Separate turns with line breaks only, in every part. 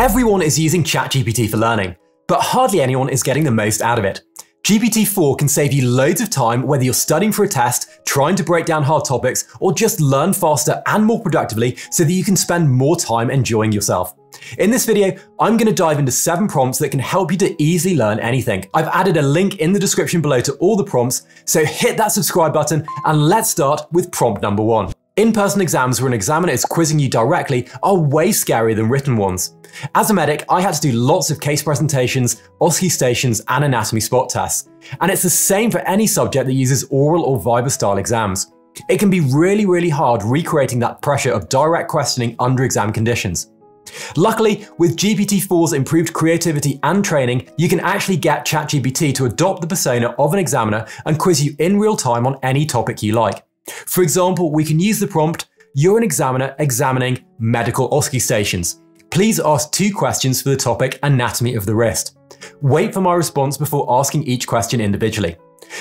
Everyone is using ChatGPT for learning, but hardly anyone is getting the most out of it. GPT-4 can save you loads of time whether you're studying for a test, trying to break down hard topics, or just learn faster and more productively so that you can spend more time enjoying yourself. In this video, I'm going to dive into 7 prompts that can help you to easily learn anything. I've added a link in the description below to all the prompts, so hit that subscribe button and let's start with prompt number 1. In-person exams where an examiner is quizzing you directly are way scarier than written ones. As a medic, I had to do lots of case presentations, OSCE stations, and anatomy spot tests. And it's the same for any subject that uses oral or Viva style exams. It can be really, really hard recreating that pressure of direct questioning under exam conditions. Luckily, with GPT-4's improved creativity and training, you can actually get ChatGPT to adopt the persona of an examiner and quiz you in real time on any topic you like. For example, we can use the prompt, you're an examiner examining medical OSCE stations. Please ask two questions for the topic anatomy of the wrist. Wait for my response before asking each question individually.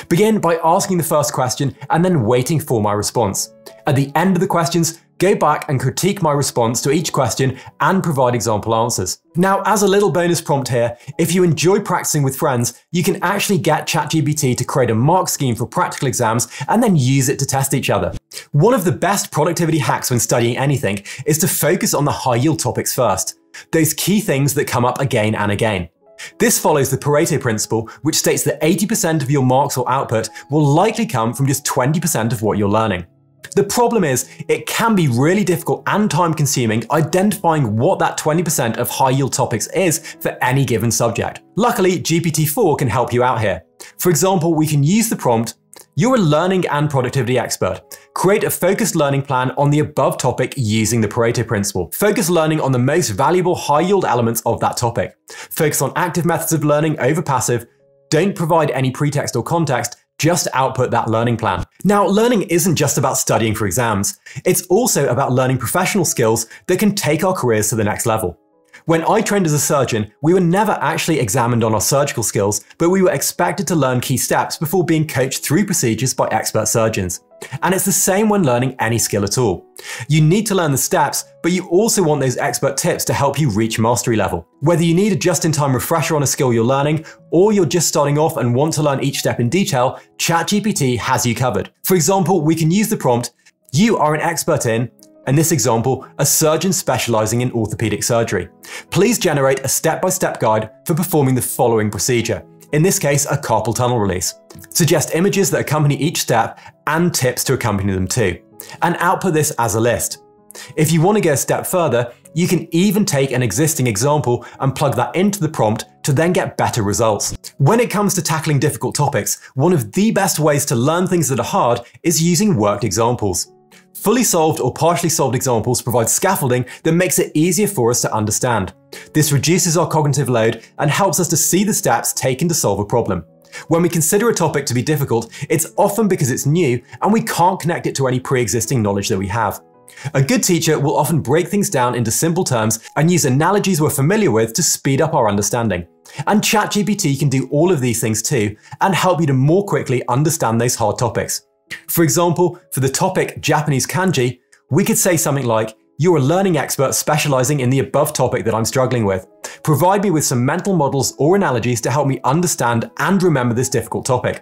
Begin by asking the first question and then waiting for my response. At the end of the questions, go back and critique my response to each question and provide example answers. Now, as a little bonus prompt here, if you enjoy practicing with friends, you can actually get ChatGPT to create a mark scheme for practical exams and then use it to test each other. One of the best productivity hacks when studying anything is to focus on the high yield topics first, those key things that come up again and again. This follows the Pareto principle, which states that 80% of your marks or output will likely come from just 20% of what you're learning. The problem is, it can be really difficult and time consuming identifying what that 20% of high yield topics is for any given subject. Luckily, GPT-4 can help you out here. For example, we can use the prompt, you're a learning and productivity expert. Create a focused learning plan on the above topic using the Pareto principle. Focus learning on the most valuable high yield elements of that topic. Focus on active methods of learning over passive. Don't provide any pretext or context, just output that learning plan. Now, learning isn't just about studying for exams. It's also about learning professional skills that can take our careers to the next level. When I trained as a surgeon, we were never actually examined on our surgical skills, but we were expected to learn key steps before being coached through procedures by expert surgeons. And it's the same when learning any skill at all. You need to learn the steps, but you also want those expert tips to help you reach mastery level. Whether you need a just-in-time refresher on a skill you're learning, or you're just starting off and want to learn each step in detail, ChatGPT has you covered. For example, we can use the prompt, you are an expert in, in this example, a surgeon specializing in orthopedic surgery. Please generate a step-by-step -step guide for performing the following procedure in this case a carpal tunnel release. Suggest images that accompany each step and tips to accompany them too, and output this as a list. If you want to go a step further, you can even take an existing example and plug that into the prompt to then get better results. When it comes to tackling difficult topics, one of the best ways to learn things that are hard is using worked examples. Fully solved or partially solved examples provide scaffolding that makes it easier for us to understand. This reduces our cognitive load and helps us to see the steps taken to solve a problem. When we consider a topic to be difficult, it's often because it's new and we can't connect it to any pre-existing knowledge that we have. A good teacher will often break things down into simple terms and use analogies we're familiar with to speed up our understanding. And ChatGPT can do all of these things too, and help you to more quickly understand those hard topics. For example, for the topic Japanese kanji, we could say something like, you're a learning expert specializing in the above topic that I'm struggling with. Provide me with some mental models or analogies to help me understand and remember this difficult topic.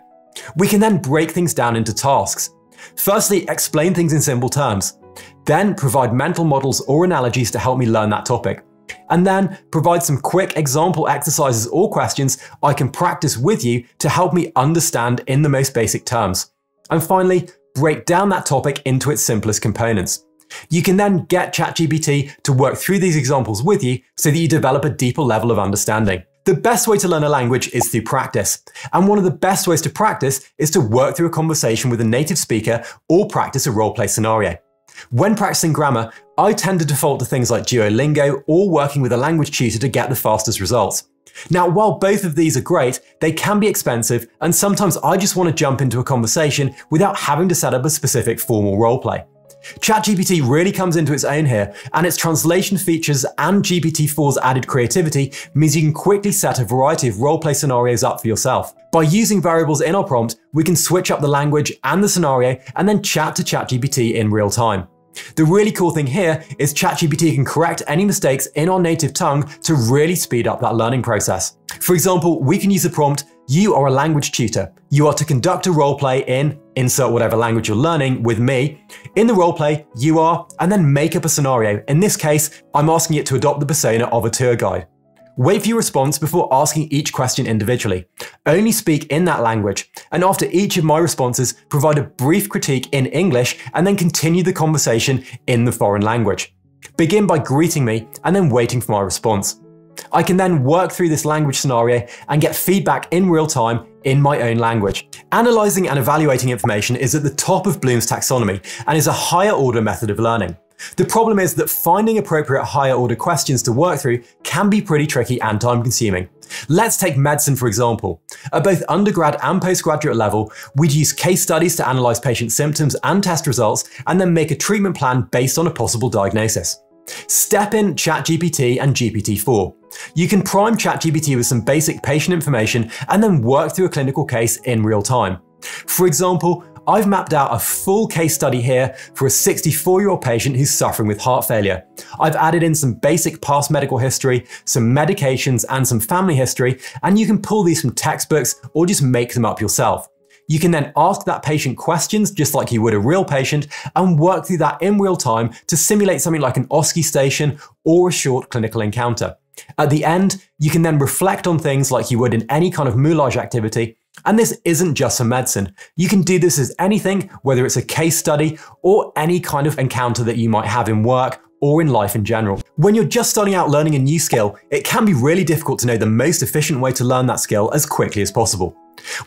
We can then break things down into tasks. Firstly, explain things in simple terms. Then provide mental models or analogies to help me learn that topic. And then provide some quick example exercises or questions I can practice with you to help me understand in the most basic terms. And finally, break down that topic into its simplest components. You can then get ChatGPT to work through these examples with you so that you develop a deeper level of understanding. The best way to learn a language is through practice, and one of the best ways to practice is to work through a conversation with a native speaker or practice a roleplay scenario. When practicing grammar, I tend to default to things like Duolingo or working with a language tutor to get the fastest results. Now, while both of these are great, they can be expensive, and sometimes I just want to jump into a conversation without having to set up a specific formal roleplay. ChatGPT really comes into its own here, and its translation features and GPT-4's added creativity means you can quickly set a variety of roleplay scenarios up for yourself. By using variables in our prompt, we can switch up the language and the scenario and then chat to ChatGPT in real time. The really cool thing here is ChatGPT can correct any mistakes in our native tongue to really speed up that learning process. For example, we can use the prompt, you are a language tutor. You are to conduct a roleplay in insert whatever language you're learning with me. In the roleplay, you are, and then make up a scenario. In this case, I'm asking it to adopt the persona of a tour guide. Wait for your response before asking each question individually. Only speak in that language, and after each of my responses, provide a brief critique in English and then continue the conversation in the foreign language. Begin by greeting me and then waiting for my response. I can then work through this language scenario and get feedback in real time in my own language. Analyzing and evaluating information is at the top of Bloom's taxonomy and is a higher order method of learning. The problem is that finding appropriate higher order questions to work through can be pretty tricky and time consuming. Let's take medicine for example. At both undergrad and postgraduate level, we'd use case studies to analyse patient symptoms and test results and then make a treatment plan based on a possible diagnosis. Step in ChatGPT and GPT-4. You can prime ChatGPT with some basic patient information and then work through a clinical case in real time. For example, I've mapped out a full case study here for a 64 year old patient who's suffering with heart failure. I've added in some basic past medical history, some medications, and some family history, and you can pull these from textbooks or just make them up yourself. You can then ask that patient questions just like you would a real patient and work through that in real time to simulate something like an OSCE station or a short clinical encounter. At the end, you can then reflect on things like you would in any kind of moulage activity and this isn't just for medicine. You can do this as anything, whether it's a case study or any kind of encounter that you might have in work or in life in general. When you're just starting out learning a new skill, it can be really difficult to know the most efficient way to learn that skill as quickly as possible.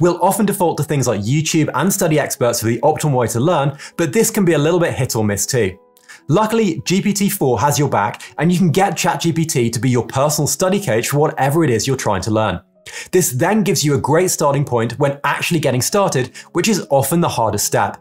We'll often default to things like YouTube and study experts for the optimal way to learn, but this can be a little bit hit or miss too. Luckily, GPT-4 has your back and you can get ChatGPT to be your personal study coach for whatever it is you're trying to learn. This then gives you a great starting point when actually getting started, which is often the hardest step.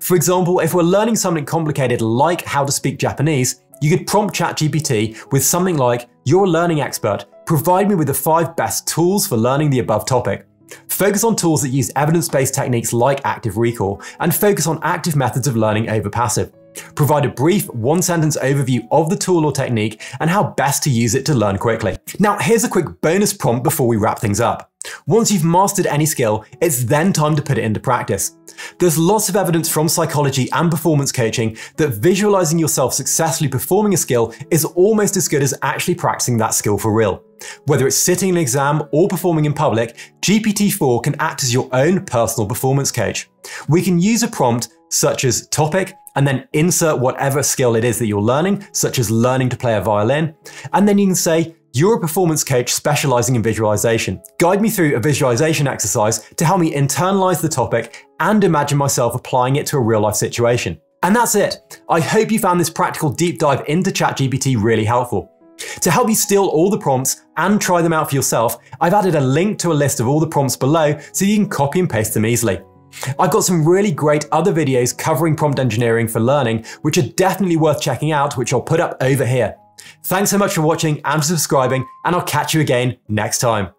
For example, if we're learning something complicated like how to speak Japanese, you could prompt ChatGPT with something like, You're a learning expert, provide me with the five best tools for learning the above topic. Focus on tools that use evidence-based techniques like active recall, and focus on active methods of learning over passive. Provide a brief one sentence overview of the tool or technique and how best to use it to learn quickly. Now, here's a quick bonus prompt before we wrap things up. Once you've mastered any skill, it's then time to put it into practice. There's lots of evidence from psychology and performance coaching that visualizing yourself successfully performing a skill is almost as good as actually practicing that skill for real. Whether it's sitting an exam or performing in public, GPT-4 can act as your own personal performance coach. We can use a prompt such as topic, and then insert whatever skill it is that you're learning, such as learning to play a violin. And then you can say, you're a performance coach specializing in visualization. Guide me through a visualization exercise to help me internalize the topic and imagine myself applying it to a real life situation. And that's it. I hope you found this practical deep dive into ChatGPT really helpful. To help you steal all the prompts and try them out for yourself, I've added a link to a list of all the prompts below so you can copy and paste them easily. I've got some really great other videos covering prompt engineering for learning, which are definitely worth checking out, which I'll put up over here. Thanks so much for watching and subscribing, and I'll catch you again next time.